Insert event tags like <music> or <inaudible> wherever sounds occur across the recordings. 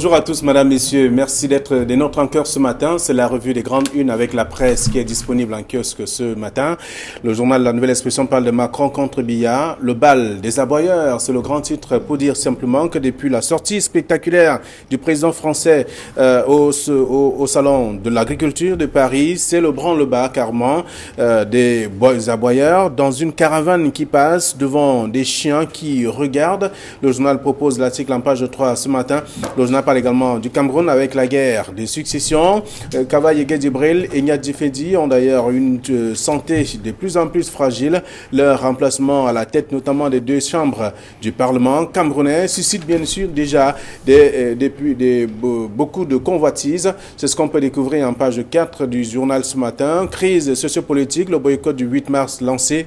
Bonjour à tous, madame, messieurs. Merci d'être des nôtres en ce matin. C'est la revue des grandes unes avec la presse qui est disponible en kiosque ce matin. Le journal La Nouvelle Expression parle de Macron contre Biya. Le bal des aboyeurs, c'est le grand titre pour dire simplement que depuis la sortie spectaculaire du président français euh, au, salon de l'agriculture de Paris, c'est le branle-bas carrément euh, des aboyeurs dans une caravane qui passe devant des chiens qui regardent. Le journal propose l'article en page 3 ce matin. Le journal également du Cameroun avec la guerre des successions. Euh, Kavaye Gedibril et Nyadji Fedi ont d'ailleurs une euh, santé de plus en plus fragile. Leur remplacement à la tête notamment des deux chambres du Parlement camerounais suscite bien sûr déjà des, euh, beaucoup de convoitises. C'est ce qu'on peut découvrir en page 4 du journal ce matin. Crise sociopolitique, le boycott du 8 mars lancé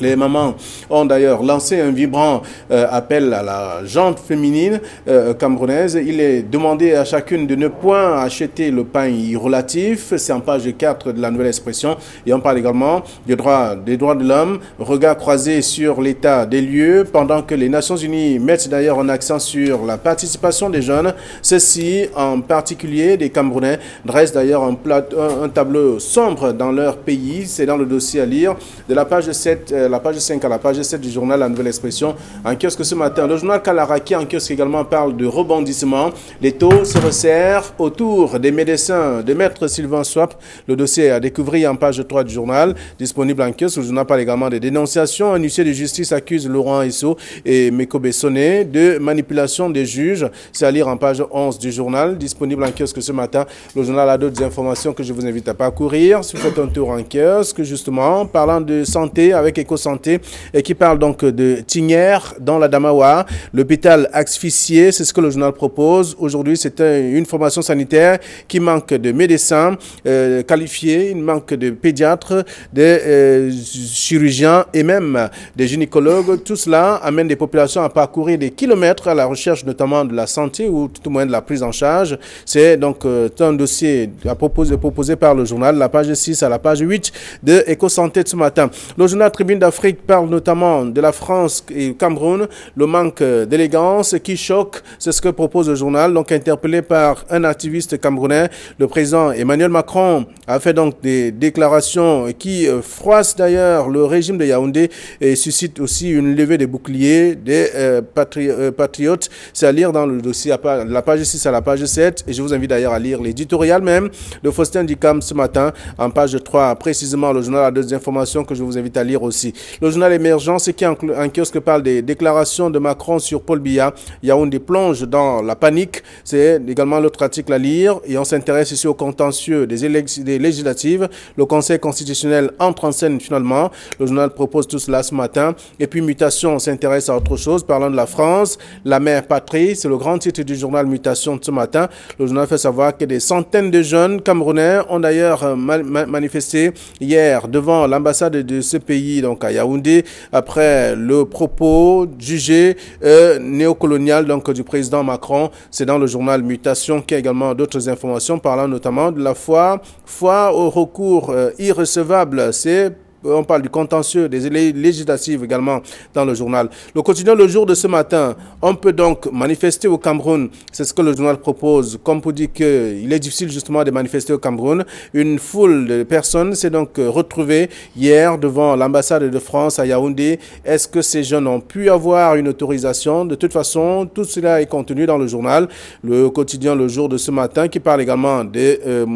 les mamans ont d'ailleurs lancé un vibrant euh, appel à la jante féminine euh, camerounaise. Il est demandé à chacune de ne point acheter le pain relatif. C'est en page 4 de la nouvelle expression. Et on parle également des droits, des droits de l'homme. Regard croisé sur l'état des lieux pendant que les Nations Unies mettent d'ailleurs un accent sur la participation des jeunes. Ceux-ci, en particulier des Camerounais, dressent d'ailleurs un, tableau sombre dans leur pays. C'est dans le dossier à lire de la page 7 la page 5 à la page 7 du journal La Nouvelle Expression. En kiosque ce matin, le journal Kalaraki en kiosque également parle de rebondissement. Les taux se resserrent autour des médecins de Maître Sylvain Swap. Le dossier à découvrir en page 3 du journal, disponible en kiosque. Le journal parle également des dénonciations. Un huissier de justice accuse Laurent Esso et Meko Bessonné de manipulation des juges. C'est à lire en page 11 du journal, disponible en kiosque ce matin. Le journal a d'autres informations que je vous invite à parcourir. Si vous faites un tour en kiosque, justement, parlant de santé avec Eco santé et qui parle donc de Tignière dans la Damawa, l'hôpital asphyxié, c'est ce que le journal propose. Aujourd'hui, c'est une formation sanitaire qui manque de médecins euh, qualifiés, il manque de pédiatres, de euh, chirurgiens et même des gynécologues. Tout cela amène des populations à parcourir des kilomètres à la recherche notamment de la santé ou tout au moins de la prise en charge. C'est donc euh, un dossier proposé par le journal, la page 6 à la page 8 de Éco-Santé de ce matin. Le journal Tribune d'Afrique parle notamment de la France et du Cameroun, le manque d'élégance qui choque, c'est ce que propose le journal. Donc interpellé par un activiste camerounais, le président Emmanuel Macron a fait donc des déclarations qui euh, froissent d'ailleurs le régime de Yaoundé et suscite aussi une levée des boucliers des euh, euh, patriotes. C'est à lire dans le dossier à la page 6 à la page 7 et je vous invite d'ailleurs à lire l'éditorial même de Faustin Dicam ce matin en page 3 précisément le journal a deux informations que je vous invite à lire aussi. Le journal Émergence qui en, kiosque parle des déclarations de Macron sur Paul Biya. Yaoundé plonge dans la panique. C'est également l'autre article à lire. Et on s'intéresse ici au contentieux des, des législatives. Le Conseil constitutionnel entre en scène finalement. Le journal propose tout cela ce matin. Et puis Mutation s'intéresse à autre chose. Parlant de la France, la mère patrie, c'est le grand titre du journal Mutation de ce matin. Le journal fait savoir que des centaines de jeunes Camerounais ont d'ailleurs euh, manifesté hier devant l'ambassade de ce pays, donc à Yaoundé après le propos jugé euh, néocolonial donc du président Macron. C'est dans le journal Mutation qui a également d'autres informations parlant notamment de la foi, foi au recours euh, irrecevable. C'est on parle du contentieux des législatives également dans le journal. Le quotidien Le Jour de ce matin, on peut donc manifester au Cameroun. C'est ce que le journal propose. Comme pour dire qu'il est difficile justement de manifester au Cameroun. Une foule de personnes s'est donc retrouvée hier devant l'ambassade de France à Yaoundé. Est-ce que ces jeunes ont pu avoir une autorisation? De toute façon, tout cela est contenu dans le journal. Le quotidien Le Jour de ce matin qui parle également de euh,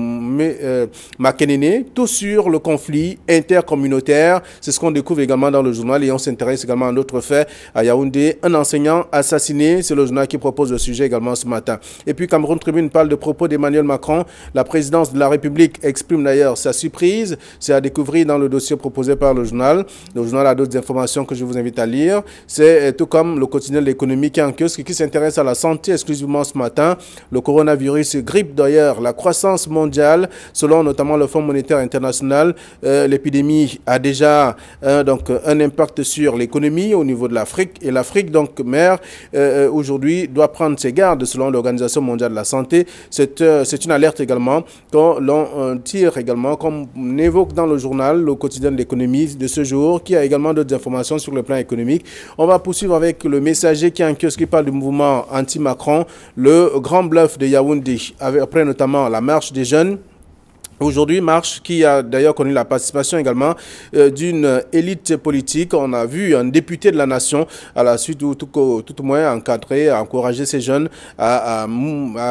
euh tout sur le conflit intercommunautaire c'est ce qu'on découvre également dans le journal et on s'intéresse également à un autre fait à Yaoundé. Un enseignant assassiné, c'est le journal qui propose le sujet également ce matin. Et puis Cameroun Tribune parle de propos d'Emmanuel Macron. La présidence de la République exprime d'ailleurs sa surprise. C'est à découvrir dans le dossier proposé par le journal. Le journal a d'autres informations que je vous invite à lire. C'est euh, tout comme le quotidien de l'économie qui est en kiosque qui s'intéresse à la santé exclusivement ce matin. Le coronavirus grippe d'ailleurs la croissance mondiale selon notamment le Fonds monétaire international. Euh, l'épidémie a déjà donc un impact sur l'économie au niveau de l'Afrique et l'Afrique donc mère aujourd'hui doit prendre ses gardes selon l'Organisation mondiale de la santé. C'est c'est une alerte également qu'on l'on tire également comme on évoque dans le journal le quotidien de l'économie de ce jour qui a également d'autres informations sur le plan économique. On va poursuivre avec le messager qui est un kiosque qui parle du mouvement anti-Macron, le grand bluff de Yaoundé, après notamment la marche des jeunes. Aujourd'hui, marche qui a d'ailleurs connu la participation également euh, d'une élite politique. On a vu un député de la nation à la suite ou tout, au moins encadrer, encourager ces jeunes à,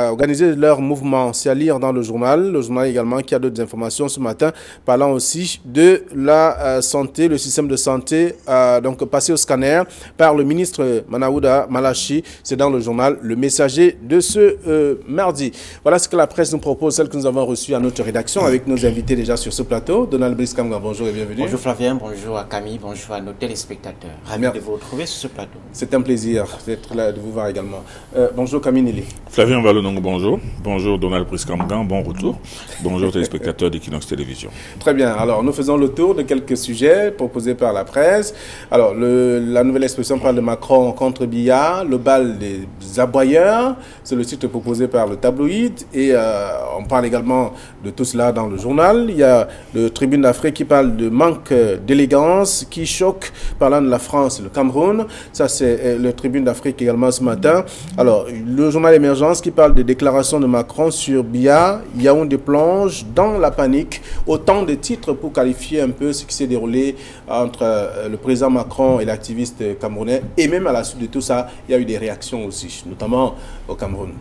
organiser leur mouvement. C'est à lire dans le journal. Le journal également qui a d'autres informations ce matin parlant aussi de la euh, santé, le système de santé donc passé au scanner par le ministre Manaouda Malachi. C'est dans le journal Le Messager de ce euh, mardi. Voilà ce que la presse nous propose, celle que nous avons reçue à notre rédaction avec nos invités déjà sur ce plateau. Donald Briskamga, bonjour et bienvenue. Bonjour Flavien, bonjour à Camille, bonjour à nos téléspectateurs. Ravi de vous retrouver sur ce plateau. C'est un plaisir d'être là, de vous voir également. Euh, bonjour Camille Nelly. Flavien Valonong, bonjour. Bonjour Donald Briskamga, bon retour. Bonjour <laughs> téléspectateurs d'Equinox Télévision. Très bien, alors nous faisons le tour de quelques sujets proposés par la presse. Alors, le, la nouvelle expression parle de Macron contre Biya, le bal des aboyeurs, c'est le titre proposé par le tabloïd. Et euh, on parle également de tout cela dans le journal. Il y a le Tribune d'Afrique qui parle de manque d'élégance qui choque, parlant de la France et le Cameroun. Ça, c'est euh, le Tribune d'Afrique également ce matin. Alors, le journal Émergence qui parle des déclarations de Macron sur Bia, Yaoundé plonge dans la panique. Autant de titres pour qualifier un peu ce qui s'est déroulé entre euh, le président Macron et l'activiste camerounais. Et même à la suite de tout ça, il y a eu des réactions aussi, notamment au Cameroun.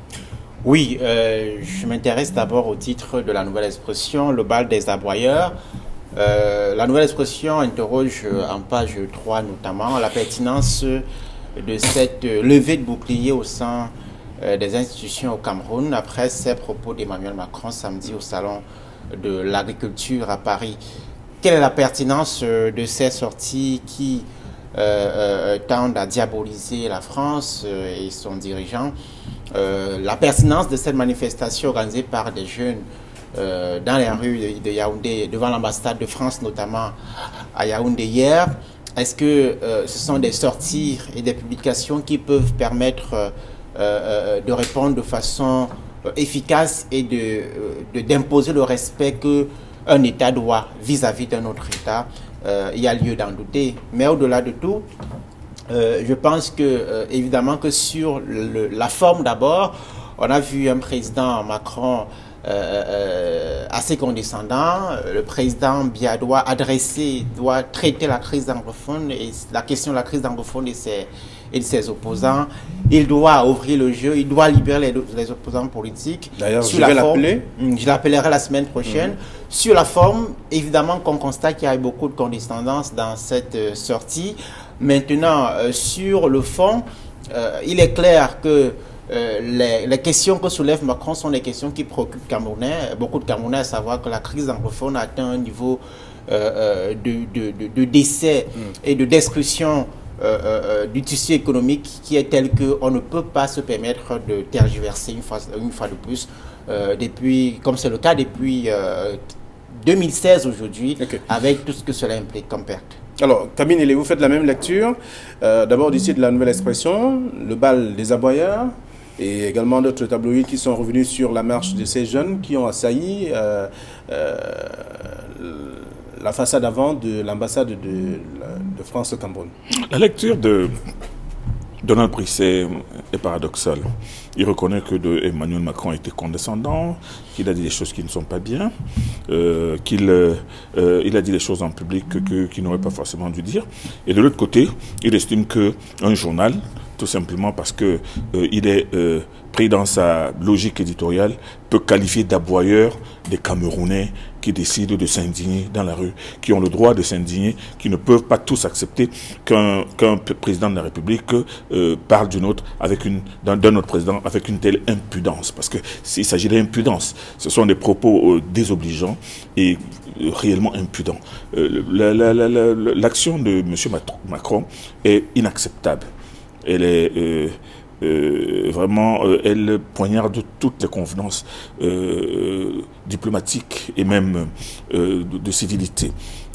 Oui, euh, je m'intéresse d'abord au titre de la nouvelle expression, le bal des aboyeurs. Euh, la nouvelle expression interroge en page 3 notamment la pertinence de cette levée de bouclier au sein euh, des institutions au Cameroun après ces propos d'Emmanuel Macron samedi au salon de l'agriculture à Paris. Quelle est la pertinence de ces sorties qui tendent à diaboliser la France et son dirigeant. Euh, la pertinence de cette manifestation organisée par des jeunes euh, dans les rues de, Yaoundé, devant l'ambassade de France notamment à Yaoundé hier, est-ce que euh, ce sont des sorties et des publications qui peuvent permettre de répondre de façon efficace et d'imposer de, le respect qu'un État doit vis-à-vis d'un autre État? Il y a lieu d'en douter. Mais au-delà de tout, euh, je pense que, euh, évidemment, que sur la forme d'abord, on a vu un président Macron euh, assez condescendant. Le président Bia doit adresser, doit traiter la crise anglophone et la question de la crise anglophone et ses, et de ses opposants. Il doit ouvrir le jeu, il doit libérer les, opposants politiques. D'ailleurs, je vais l'appeler. Hmm, je l'appellerai la semaine prochaine. Mhm. Sur la forme, évidemment qu'on constate qu'il y a eu beaucoup de condescendance dans cette sortie. Maintenant, euh, sur le fond, euh, il est clair que euh, les, questions que soulève Macron sont des questions qui préoccupent Camerounais, beaucoup de Camerounais, à savoir que la crise anglophone a atteint un niveau de, décès mm. et de destruction du tissu économique qui est tel qu'on ne peut pas se permettre de tergiverser une fois, une fois de plus, depuis, comme c'est le cas depuis 2016 aujourd'hui, avec tout ce que cela implique comme perte. Alors, Camille, vous faites la même lecture. Euh, d'abord, d'ici de la nouvelle expression, le bal des aboyeurs, et également d'autres tabloïds qui sont revenus sur la marche de ces jeunes qui ont assailli euh, euh, la façade avant de l'ambassade de, France au Cameroun. La lecture de Donald Brisset est paradoxale. Il reconnaît que Emmanuel Macron était condescendant, qu'il a dit des choses qui ne sont pas bien, euh, qu'il euh, il a dit des choses en public qu'il n'aurait pas forcément dû dire. Et de l'autre côté, il estime qu'un journal, tout simplement parce qu'il euh, est pris dans sa logique éditoriale, peut qualifier d'aboyeur des Camerounais qui décident de s'indigner dans la rue, qui ont le droit de s'indigner, qui ne peuvent pas tous accepter qu'un président de la République euh, parle d'une autre avec une d'un autre président avec une telle impudence, parce que s'il s'agit d'impudence, ce sont des propos euh, désobligeants et euh, réellement impudents. L'action de M. Macron est inacceptable. Elle est euh, vraiment, elle poignarde toutes les convenances diplomatiques et même de, civilité.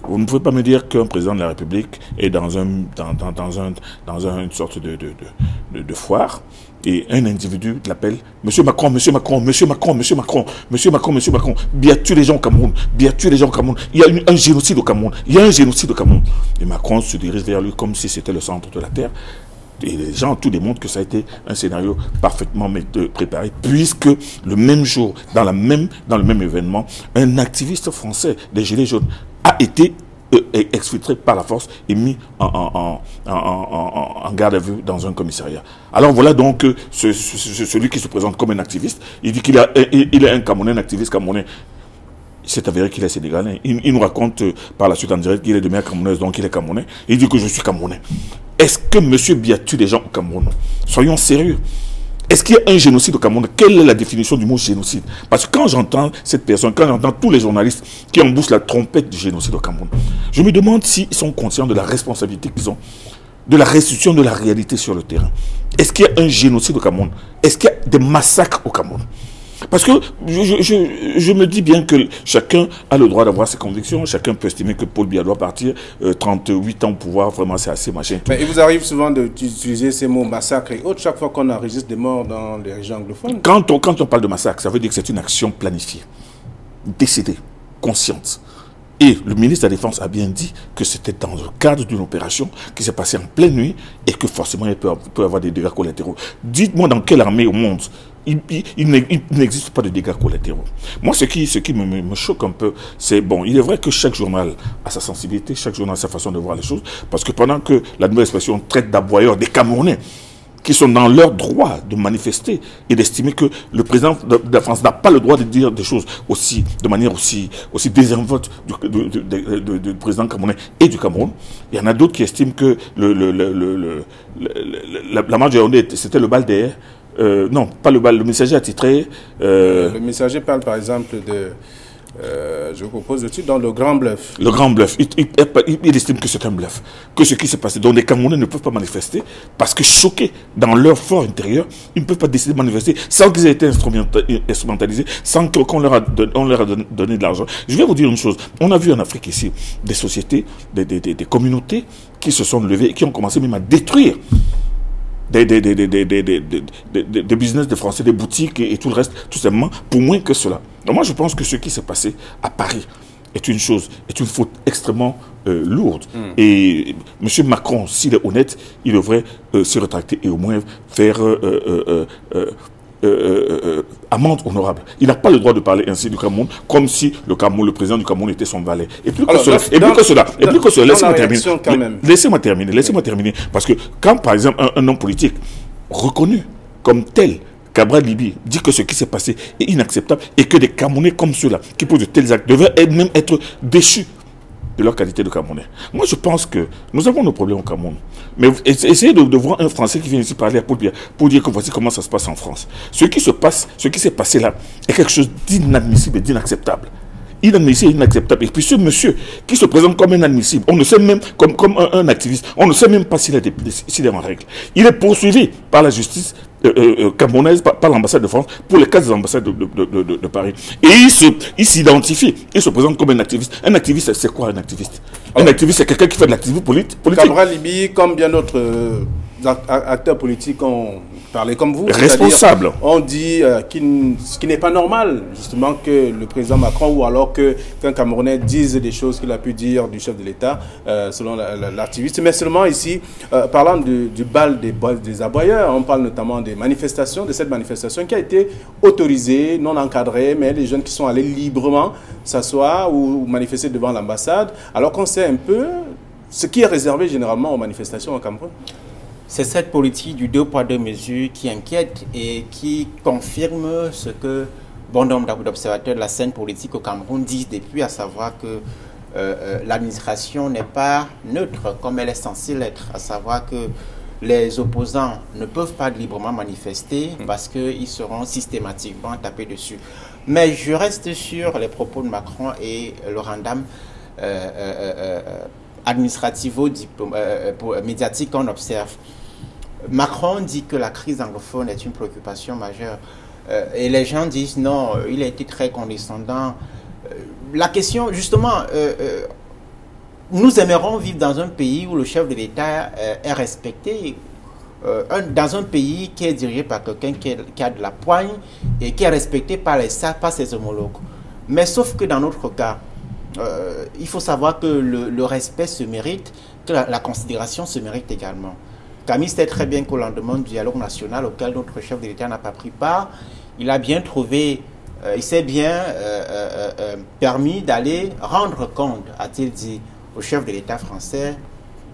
Vous ne pouvez pas me dire qu'un président de la République est dans, un, dans, dans, un, dans une sorte de, de, de foire et un individu l'appelle Monsieur Macron, Monsieur Macron, Monsieur Macron, Monsieur Macron, Monsieur Macron, Monsieur Macron, bien tuer les gens au Cameroun, bien tuer les gens au Cameroun. Il y a un génocide au Cameroun, il y a un génocide au Cameroun. Et Macron se dirige vers lui comme si c'était le centre de la Terre. Et les gens, tout démontrent que ça a été un scénario parfaitement préparé, puisque le même jour, dans, la même, dans le même événement, un activiste français des Gilets jaunes a été euh, exfiltré par la force et mis en, garde à vue dans un commissariat. Alors voilà donc euh, celui qui se présente comme un activiste. Il dit qu'il il est un Camerounais, un activiste camerounais. C'est avéré qu'il est sénégalais. Il, nous raconte euh, par la suite en direct qu'il est de mère camerounaise, donc il est camerounais. Il dit que je suis camerounais. Est-ce que monsieur Bia tue des gens au Cameroun Soyons sérieux. Est-ce qu'il y a un génocide au Cameroun? Quelle est la définition du mot génocide? Parce que quand j'entends cette personne, quand j'entends tous les journalistes qui embouchent la trompette du génocide au Cameroun, je me demande s'ils sont conscients de la responsabilité qu'ils ont, de la restitution de la réalité sur le terrain. Est-ce qu'il y a un génocide au Cameroun? Est-ce qu'il y a des massacres au Cameroun? Parce que je, me dis bien que chacun a le droit d'avoir ses convictions, chacun peut estimer que Paul Biya doit partir, 38 euh, ans au pouvoir, vraiment c'est assez machin. Mais il vous arrive souvent d'utiliser ces mots massacre et autres chaque fois qu'on enregistre des morts dans les régions anglophones quand on, quand on parle de massacre, ça veut dire que c'est une action planifiée, décidée, consciente. Et le ministre de la Défense a bien dit que c'était dans le cadre d'une opération qui s'est passée en pleine nuit et que forcément il peut, peut avoir des dégâts collatéraux. Dites-moi dans quelle armée au monde il, n'existe pas de dégâts collatéraux. Moi, ce qui, ce qui me, choque un peu, c'est, bon, il est vrai que chaque journal a sa sensibilité, chaque journal a sa façon de voir les choses, parce que pendant que la expression traite d'aboyeurs des Camerounais, qui sont dans leur droit de manifester et d'estimer que le président de, la France n'a pas le droit de dire des choses aussi, de manière aussi, aussi désinvolte du, président camerounais et du Cameroun. Il y en a d'autres qui estiment que le, le, la, la de c'était le bal d'air euh, non, pas le bal, le messager a titré. Euh, le messager parle par exemple de. Euh, je vous propose le titre dans le grand bluff. Le grand bluff. Il, estime que c'est un bluff. Que ce qui s'est passé. Donc les Camerounais ne peuvent pas manifester parce que choqués dans leur fort intérieur, ils ne peuvent pas décider de manifester sans qu'ils aient été instrumentalisés, sans qu'on leur, a, leur a donné de l'argent. Je vais vous dire une chose. On a vu en Afrique ici des sociétés, des, des, des communautés qui se sont levées et qui ont commencé même à détruire des, des, des, des, business des Français, des boutiques et, tout le reste, tout simplement, pour moins que cela. Donc moi, je pense que ce qui s'est passé à Paris est une chose, est une faute extrêmement euh, lourde. Hmm. Et M. Macron, s'il est honnête, il devrait euh, se rétracter et au moins faire euh, euh, euh, euh, amende honorable. Il n'a pas le droit de parler ainsi du Cameroun comme si le Cameroun, le président du Cameroun était son valet. Et plus que cela, et plus que cela, et plus que cela, laissez-moi terminer. Laissez-moi terminer, laissez-moi terminer. Parce que quand, par exemple, un, homme politique reconnu comme tel Cabral Libi dit que ce qui s'est passé est inacceptable et que des Camerounais comme ceux-là, qui posent de tels actes, devaient même être déchus de leur qualité de Camerounais. Moi, je pense que nous avons nos problèmes au Cameroun. Mais essayez de, voir un Français qui vient ici parler à Paul pour dire que voici comment ça se passe en France. Ce qui se passe, ce qui s'est passé là, est quelque chose d'inadmissible et d'inacceptable. Inadmissible et inacceptable. Et puis ce monsieur qui se présente comme inadmissible, on ne sait même, comme, comme un, activiste, on ne sait même pas s'il est, est en règle. Il est poursuivi par la justice euh, euh, euh, camerounaise par, l'ambassade de France pour les cas des ambassades de, Paris. Et il s'identifie, il, il, se présente comme un activiste. Un activiste, c'est quoi un activiste? Un activiste, c'est quelqu'un qui fait de l'activisme politique. Cabral Libi, comme bien d'autres acteurs politiques ont parlé comme vous. Responsable. On dit euh, ce qui n'est pas normal, justement, que le président Macron ou alors qu'un Camerounais dise des choses qu'il a pu dire du chef de l'État, euh, selon l'activiste. Mais seulement ici, euh, parlant du, bal des, des aboyeurs, on parle notamment des manifestations, de cette manifestation qui a été autorisée, non encadrée, mais les jeunes qui sont allés librement s'asseoir ou manifester devant l'ambassade, alors qu'on sait un peu ce qui est réservé généralement aux manifestations au Cameroun. C'est cette politique du deux poids deux mesures qui inquiète et qui confirme ce que bon nombre d'observateurs de la scène politique au Cameroun disent depuis, à savoir que euh, euh, l'administration n'est pas neutre comme elle est censée l'être, à savoir que les opposants ne peuvent pas librement manifester mm. parce qu'ils seront systématiquement tapés dessus. Mais je reste sur les propos de Macron et le randam euh, administrativo-médiatique qu'on observe. Macron dit que la crise anglophone est une préoccupation majeure. Euh, et les gens disent non, euh, il a été très condescendant. Euh, la question, justement, nous aimerons vivre dans un pays où le chef de l'État est respecté, dans un pays qui est dirigé par quelqu'un qui, a de la poigne et qui est respecté par, les, par ses homologues. Mais sauf que dans notre cas, il faut savoir que le, respect se mérite, que la considération se mérite également. Camille sait très bien qu'au lendemain du dialogue national auquel notre chef de l'État n'a pas pris part, il a bien trouvé, euh, il s'est bien euh, euh, permis d'aller rendre compte, a-t-il dit, au chef de l'État français,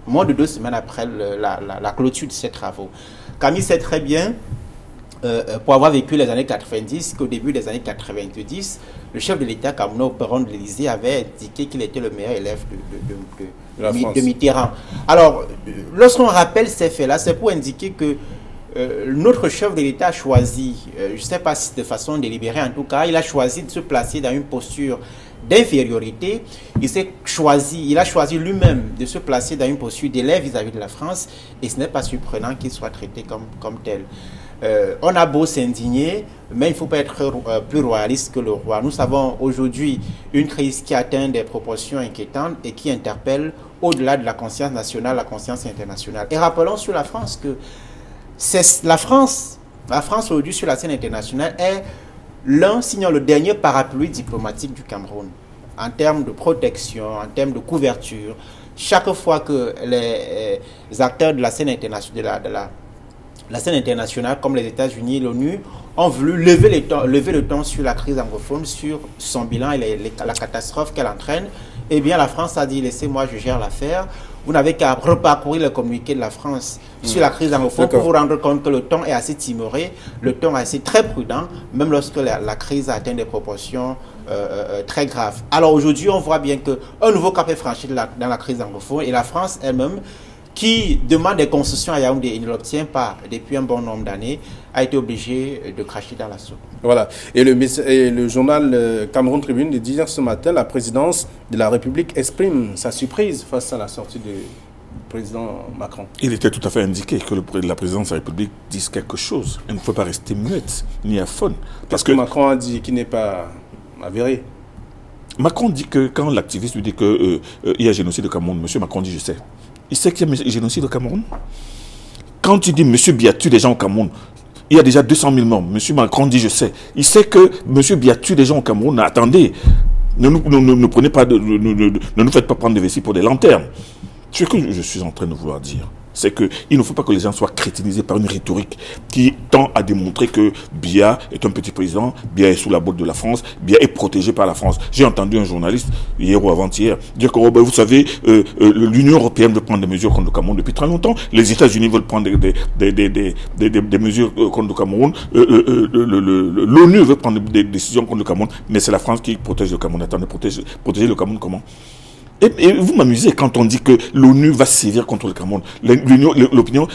moins de deux semaines après la, clôture de ses travaux. Camille sait très bien pour avoir vécu les années 90, qu'au début des années 90, le chef de l'État Cameroun au perron de l'Élysée avait indiqué qu'il était le meilleur élève de, de, de, Mitterrand. Alors, lorsqu'on rappelle ces faits-là, c'est pour indiquer que euh, notre chef de l'État a choisi, euh, je ne sais pas si de façon délibérée en tout cas, il a choisi de se placer dans une posture d'infériorité. Il s'est choisi, il a choisi lui-même de se placer dans une posture d'élève vis-à-vis de la France et ce n'est pas surprenant qu'il soit traité comme, comme tel. Euh, on a beau s'indigner, mais il ne faut pas être plus royaliste que le roi. Nous savons aujourd'hui une crise qui atteint des proportions inquiétantes et qui interpelle au-delà de la conscience nationale, la conscience internationale. Et rappelons sur la France que c'est la France. La France aujourd'hui sur la scène internationale est l'un, sinon le dernier parapluie diplomatique du Cameroun en termes de protection, en termes de couverture. Chaque fois que les, acteurs de la scène internationale, scène internationale comme les États-Unis, l'ONU, ont voulu lever le, temps, lever le temps sur la crise anglophone, sur son bilan et la catastrophe qu'elle entraîne, eh bien la France a dit laissez-moi, je gère l'affaire. Vous n'avez qu'à reparcourir le communiqué de la France sur la crise anglophone pour vous rendre compte que le temps est assez timoré, le temps est assez très prudent, même lorsque la, crise atteint des proportions euh, euh, euh, très graves. Alors aujourd'hui, on voit bien qu'un nouveau cap est franchi dans la crise anglophone et la France elle-même qui demande des concessions à Yaoundé et ne l'obtient pas depuis un bon nombre d'années, a été obligé de cracher dans la soupe. Voilà. Et le, le journal euh, Cameroun Tribune dit hier ce matin, la présidence de la République exprime sa surprise face à la sortie du président Macron. Il était tout à fait indiqué que le, la présidence de la République dise quelque chose. Elle ne faut pas rester muette ni à faune. Parce que, Macron a dit qu'il n'est pas avéré. Macron dit que quand l'activiste lui dit qu'il euh, euh, y a génocide au Cameroun, M. Macron dit je sais. Il sait qu'il y a génocide au Cameroun. Quand tu dis Monsieur tue des gens au Cameroun, il y a déjà 200 000 morts. Monsieur Macron dit je sais. Il sait que Monsieur Bia tue des gens au Cameroun. Attendez, ne nous, prenez pas de, ne nous faites pas prendre des vessies pour des lanternes. Ce que je suis en train de vouloir dire, c'est qu'il ne faut pas que les gens soient crétinisés par une rhétorique qui tend à démontrer que Bia est un petit président, Bia est sous la botte de la France, Bia est protégé par la France. J'ai entendu un journaliste, hier ou avant-hier, dire que, oh, ben, vous savez, euh, euh, l'Union européenne veut prendre des mesures contre le Cameroun depuis très longtemps, les États-Unis veulent prendre des, des, mesures euh, contre le Cameroun, l'ONU veut prendre des décisions contre le Cameroun, mais c'est la France qui protège le Cameroun. Attendez, protéger le Cameroun comment? Et, vous m'amusez quand on dit que l'ONU va sévir contre le Cameroun. L'opinion,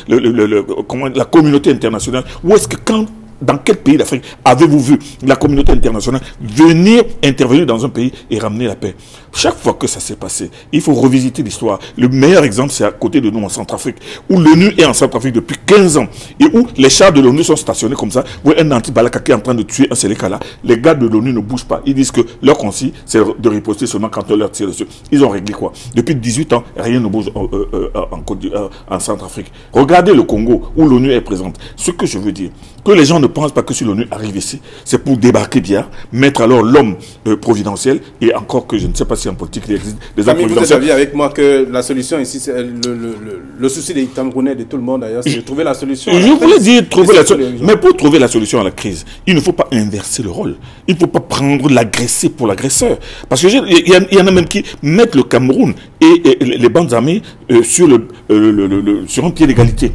la communauté internationale. Où est-ce que quand dans quel pays d'Afrique avez-vous vu la communauté internationale venir intervenir dans un pays et ramener la paix? Chaque fois que ça s'est passé, il faut revisiter l'histoire. Le meilleur exemple, c'est à côté de nous en Centrafrique, où l'ONU est en Centrafrique depuis 15 ans et où les chars de l'ONU sont stationnés comme ça, où un anti-balaka qui est en train de tuer un Sélékala, les gars de l'ONU ne bougent pas. Ils disent que leur consigne, c'est de riposter seulement quand on leur tire dessus. Ils ont réglé quoi? Depuis 18 ans, rien ne bouge en, euh, euh, en Centrafrique. Regardez le Congo, où l'ONU est présente. Ce que je veux dire, que les gens ne pensent pas que si l'ONU arrive ici, c'est pour débarquer bien, mettre alors l'homme euh, providentiel, et encore que je ne sais pas si en politique il existe des hommes providentiels. Vous avec moi que la solution ici, c'est le, souci des Camerounais, de tout le monde d'ailleurs, c'est de trouver la solution. Je voulais dire trouver la solution. Mais pour trouver la solution à la crise, il ne faut pas inverser le rôle. Il ne faut pas prendre l'agressé pour l'agresseur. Parce qu'il y, y, en a même qui mettent le Cameroun et, les bandes armées euh, sur, le, euh, sur un pied d'égalité.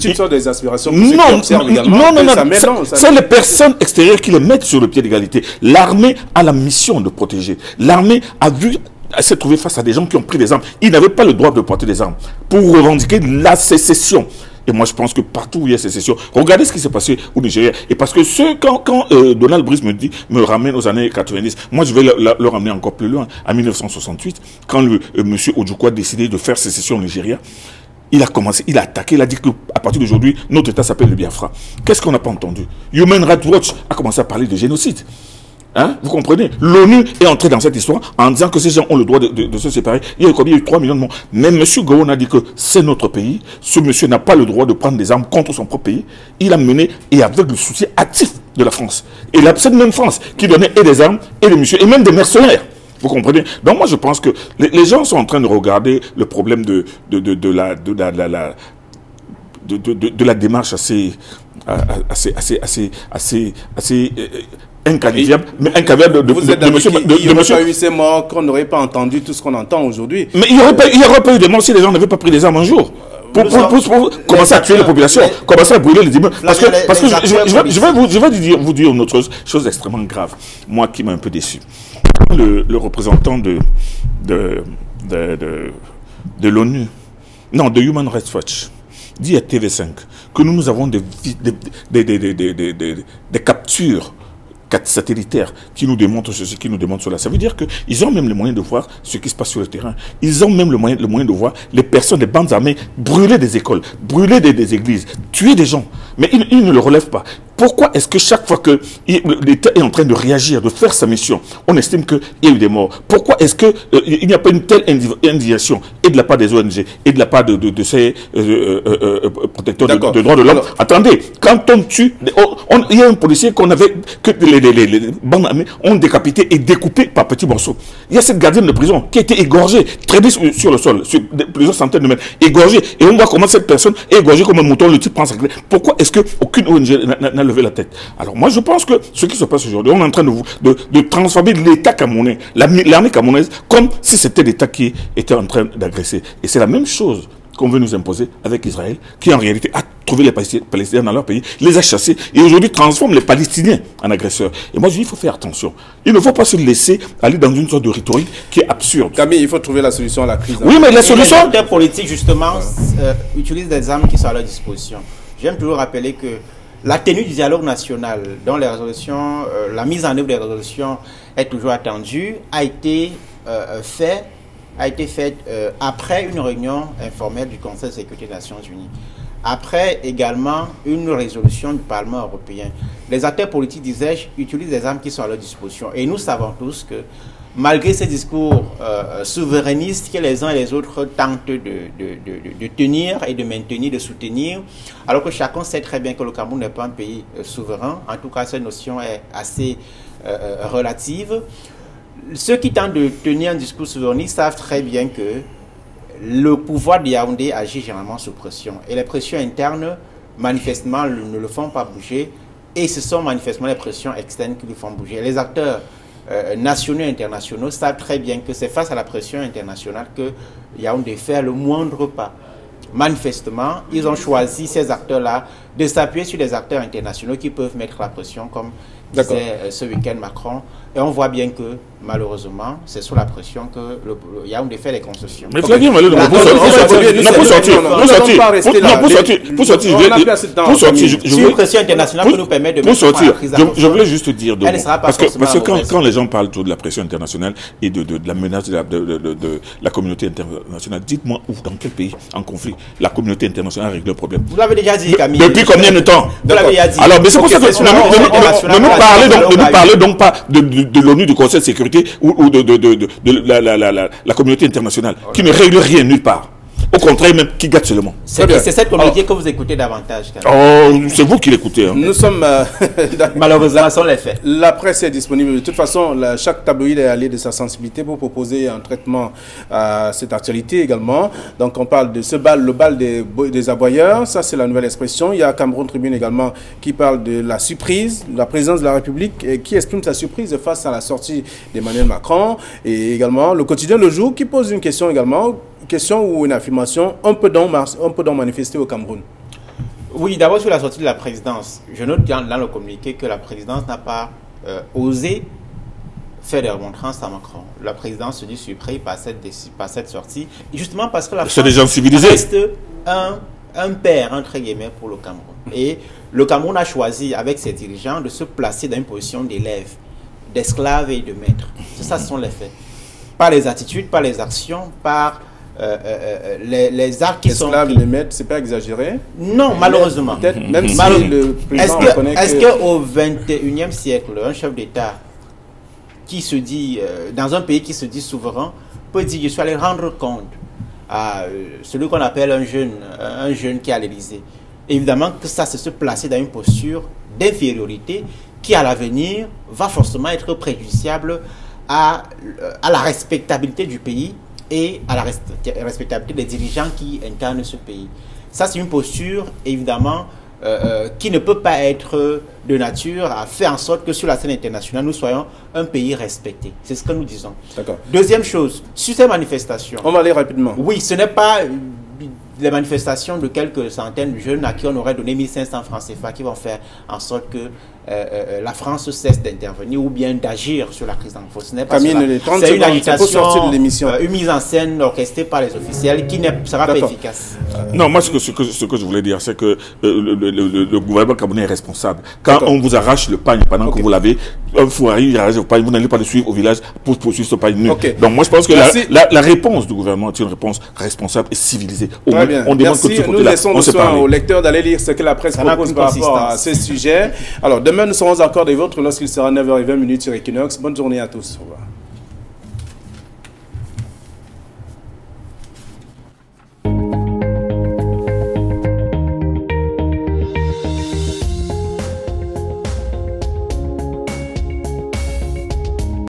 C'est une sorte d'aspiration. Non, non, non, non, c'est les personnes extérieures qui les mettent sur le pied d'égalité. L'armée a la mission de protéger. L'armée a vu s'est trouvé face à des gens qui ont pris des armes. Ils n'avaient pas le droit de porter des armes pour revendiquer la sécession. Et moi, je pense que partout où il y a sécession, regardez ce qui s'est passé au Nigeria. Et parce que ce, quand, quand euh, Donald Brice me dit, me ramène aux années 90, moi, je vais le, ramener encore plus loin, à 1968, quand le, euh, monsieur a décidé de faire sécession au Nigeria il a commencé, il a attaqué, il a dit qu'à partir d'aujourd'hui, notre État s'appelle le Biafra. Qu'est-ce qu'on n'a pas entendu? Human Rights Watch a commencé à parler de génocide. Hein? Vous comprenez? L'ONU est entrée dans cette histoire en disant que ces gens ont le droit de, se séparer. Il y a eu combien? 3 millions de morts. Mais M. Gowon a dit que c'est notre pays. Ce monsieur n'a pas le droit de prendre des armes contre son propre pays. Il a mené, et avec le soutien actif de la France. Et cette même France qui donnait et des armes, et des monsieur, et même des mercenaires. Vous comprenez? Donc moi je pense que les, gens sont en train de regarder le problème de, de, de, la, de, la, la, de, de, la démarche assez, assez, assez, assez, assez, assez inqualifiable, mais inqualifiable de, vous êtes de, monsieur. Il n'y aurait pas eu ces morts qu'on n'aurait pas entendu tout ce qu'on entend aujourd'hui? Mais il n'y aurait, y aurait pas eu de morts si les gens n'avaient pas pris des armes un jour. Pour, pour, pour, commencer à tuer la population, commencer à brûler les immeubles. Parce que, parce que je, je, vais, je, vais, vous, je vais vous dire, vous dire une autre chose, chose extrêmement grave, moi qui m'a un peu déçu le, représentant de, de, de, l'ONU, non, de Human Rights Watch, dit à TV5 que nous, nous avons des, des, des captures satellitaires qui nous démontrent ceci, qui nous démontrent cela. Ça veut dire qu'ils ont même le moyen de voir ce qui se passe sur le terrain. Ils ont même le moyen, le moyen de voir les personnes, les bandes armées brûler des écoles, brûler des, églises, tuer des gens. Mais ils, ne le relèvent pas. Pourquoi est-ce que chaque fois que l'État est en train de réagir, de faire sa mission, on estime qu'il y a eu des morts? Pourquoi est-ce qu'il euh, n'y a pas une telle indignation et de la part des ONG et de la part de, de, ces euh, euh, protecteurs de, droits de l'homme? Attendez, quand on tue, il y a un policier qu'on avait, que les, les, bandes armées ont décapité et découpé par petits morceaux. Il y a cette gardienne de prison qui a été égorgée, traînée sur, sur, le sol, sur plusieurs centaines de mètres, égorgée. Et on voit comment cette personne est égorgée comme un mouton, le type prend sa clé. Pourquoi est-ce qu'aucune ONG n'a la tête? Alors moi je pense que ce qui se passe aujourd'hui, on est en train de transformer l'État camerounais, l'armée camerounaise, comme si c'était l'État qui était en train d'agresser. Et c'est la même chose qu'on veut nous imposer avec Israël, qui en réalité a trouvé les Palestiniens dans leur pays, les a chassés et aujourd'hui transforme les Palestiniens en agresseurs. Et moi je dis il faut faire attention. Il ne faut pas se laisser aller dans une sorte de rhétorique qui est absurde. Camille, il faut trouver la solution à la crise. Oui, mais la solution... Les politiques justement euh, utilisent des armes qui sont à leur disposition. J'aime toujours rappeler que la tenue du dialogue national, dont les résolutions, euh, la mise en œuvre des résolutions est toujours attendue, a été euh, euh, fait a été faite après une réunion informelle du Conseil de sécurité des Nations Unies. Après également une résolution du Parlement européen. Les acteurs politiques, disais-je, utilisent des armes qui sont à leur disposition. Et nous savons tous que malgré ces discours euh, souverainistes que les uns et les autres tentent de, tenir et de maintenir, de soutenir, alors que chacun sait très bien que le Cameroun n'est pas un pays euh, souverain. En tout cas, cette notion est assez euh, relative. Ceux qui tentent de tenir un discours souverainiste savent très bien que le pouvoir de Yaoundé agit généralement sous pression. Et les pressions internes, manifestement, ne le font pas bouger. Et ce sont manifestement les pressions externes qui le font bouger. Les acteurs euh, nationaux et internationaux savent très bien que c'est face à la pression internationale que Yaoundé fait le moindre pas. Manifestement, ils ont choisi ces acteurs-là de s'appuyer sur les acteurs internationaux qui peuvent mettre la pression, comme disait euh, ce week-end Macron. Et on voit bien que, malheureusement, c'est sous la pression que le, le Yaoundé fait les concessions. Mais bien, pour sortir, pour sortir, pour sortir, pour sortir, pour sortir, pour sortir, je veux pression internationale nous de pour sortir, je voulais juste dire deux mots. Parce que, quand, les gens parlent de la pression internationale et de, la menace de la communauté internationale, dites-moi où, dans quel pays en conflit, la communauté internationale règle le problème. Vous l'avez déjà dit, Camille. Depuis combien de temps. Alors, mais c'est pour ça que ne nous parlez donc, ne nous parlez donc pas de de, l'ONU, du Conseil de sécurité ou, de, de, la, la, la, la, communauté internationale, qui ne règle rien nulle part. Au contraire, même qui gâte seulement. C'est cette communauté que vous écoutez davantage. Oh, c'est vous qui l'écoutez. Hein. Nous sommes. Euh, <laughs> Malheureusement, sont les faits. La presse est disponible. De toute façon, chaque tabloïd est allé de sa sensibilité pour proposer un traitement à cette actualité également. Donc, on parle de ce bal, le bal des, des aboyeurs. Ça, c'est la nouvelle expression. Il y a Cameroun Tribune également qui parle de la surprise, la présence de la République et qui exprime sa surprise face à la sortie d'Emmanuel Macron. Et également, le quotidien Le Jour qui pose une question également question ou une affirmation, on peut donc, on peut donc manifester au Cameroun Oui, d'abord sur la sortie de la présidence. Je note dans, le communiqué que la présidence n'a pas euh, osé faire des remontrances à Macron. La présidence se dit surprise par cette, par cette sortie, justement parce que la France des gens civilisés. reste un, un père, entre guillemets, pour le Cameroun. Et le Cameroun a choisi, avec ses dirigeants, de se placer dans une position d'élève, d'esclave et de maître. Ça, ce sont les faits. Par les attitudes, par les actions, par euh, euh, les, les, arts qui Esclaves, sont... les maîtres, c'est pas exagéré? Non, malheureusement. même si le Est-ce qu'au que... 21e siècle, un chef d'État qui se dit, dans un pays qui se dit souverain, peut dire, je suis allé rendre compte à celui qu'on appelle un jeune, un jeune qui est à l'Élysée. Évidemment que ça, c'est se placer dans une posture d'infériorité qui, à l'avenir, va forcément être préjudiciable à, à la respectabilité du pays et à la respectabilité des dirigeants qui incarnent ce pays. Ça, c'est une posture, évidemment, euh, euh, qui ne peut pas être de nature à faire en sorte que sur la scène internationale, nous soyons un pays respecté. C'est ce que nous disons. Deuxième chose, sur ces manifestations. On va aller rapidement. Oui, ce n'est pas les manifestations de quelques centaines de jeunes à qui on aurait donné 1500 francs CFA qui vont faire en sorte que euh, euh, la France cesse d'intervenir ou bien d'agir sur la crise d'enfance. Ce n'est pas C'est une agitation, de l'émission. Euh, une mise en scène orchestrée par les officiels qui ne sera pas efficace. non, moi, ce que, ce, que, ce que je voulais dire, c'est que le, le, gouvernement camerounais est responsable. Quand on vous arrache le pagne pendant que vous l'avez, un fou arrive, il le pagne, vous n'allez pas le suivre au village pour poursuivre ce pagne nu. Donc moi, je pense que la, la, réponse du gouvernement est une réponse responsable et civilisée. Au moins, on demande Merci. que Nous laissons le soin aux lecteurs d'aller lire ce que la presse propose par rapport à ce sujet. Alors, demain, nous serons encore des vôtres lorsqu'il sera 9h20 sur Equinox. Bonne journée à tous. Au revoir.